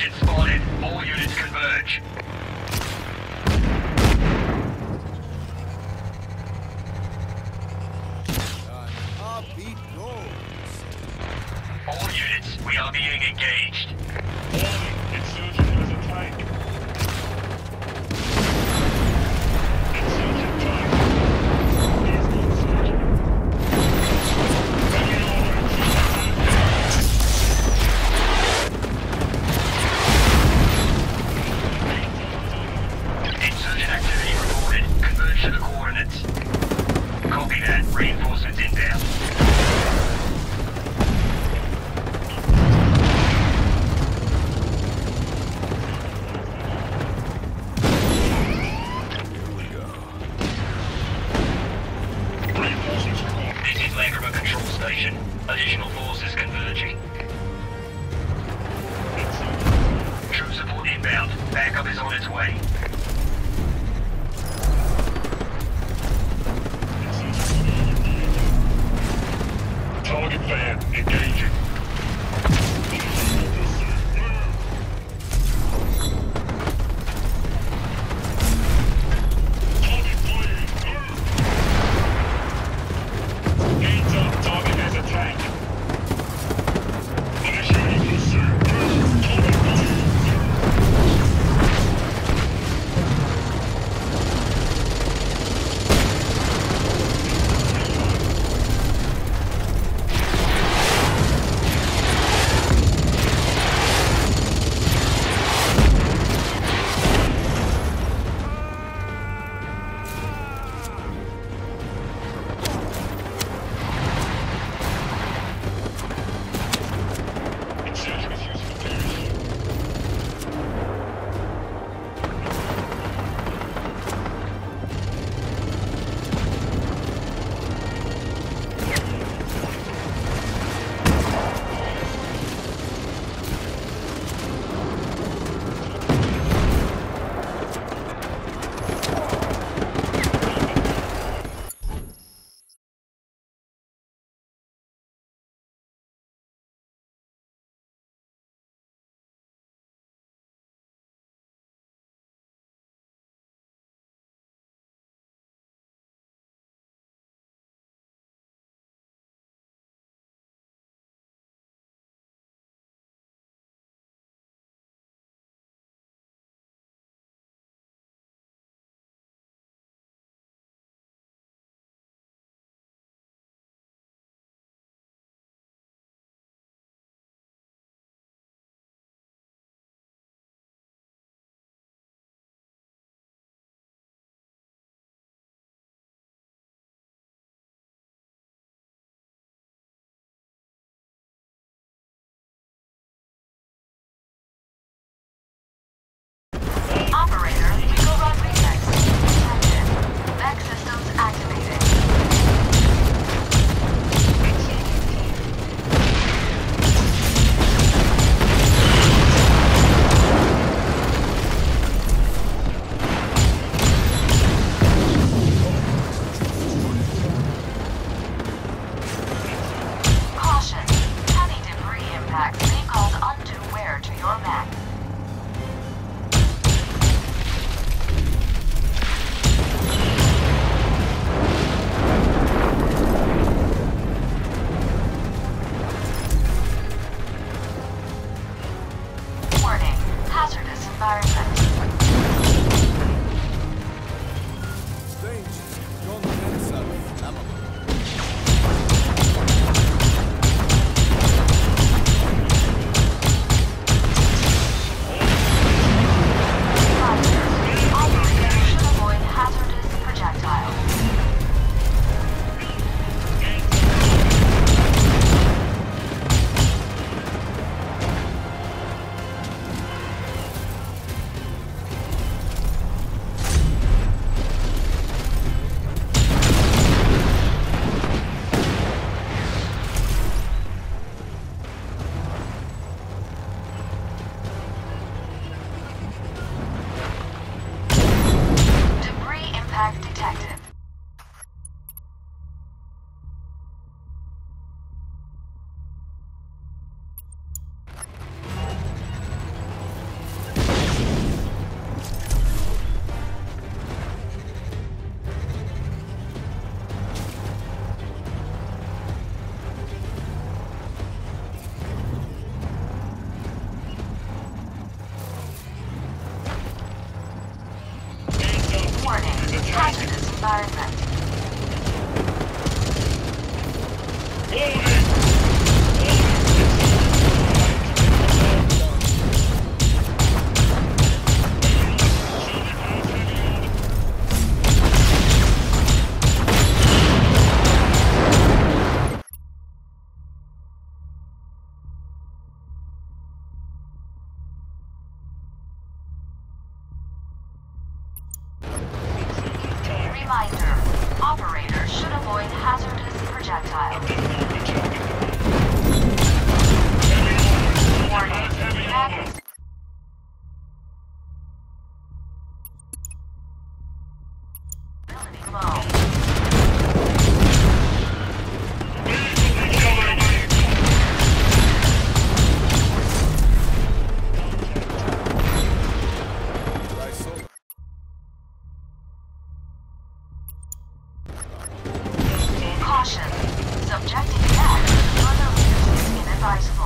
Target spotted. All units converge. All units, we are being engaged. Backup is on its way. Reminder, operators should avoid hazardous projectiles. Mag to further use inadvisable.